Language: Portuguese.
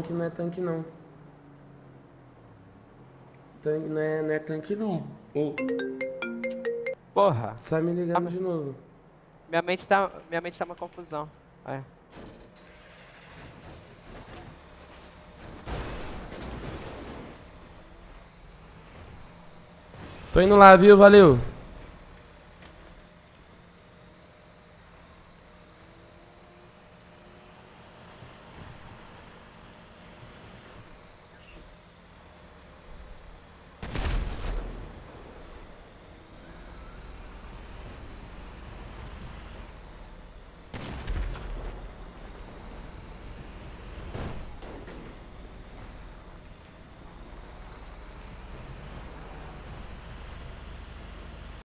Tanque não é tanque não. Tanque não é, não é tanque não. Oh. Porra, sai me ligando de novo. minha mente tá, minha mente tá uma confusão. É. Tô indo lá, viu? Valeu.